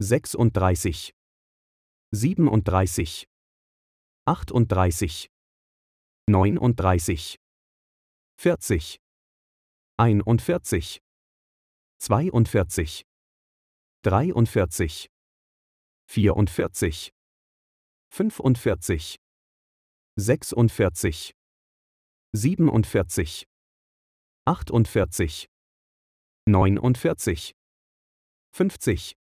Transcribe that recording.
36, 37, 38, 39, 40, 41, 42, 43, 44, 45, 46, 47, 48, 49, 50,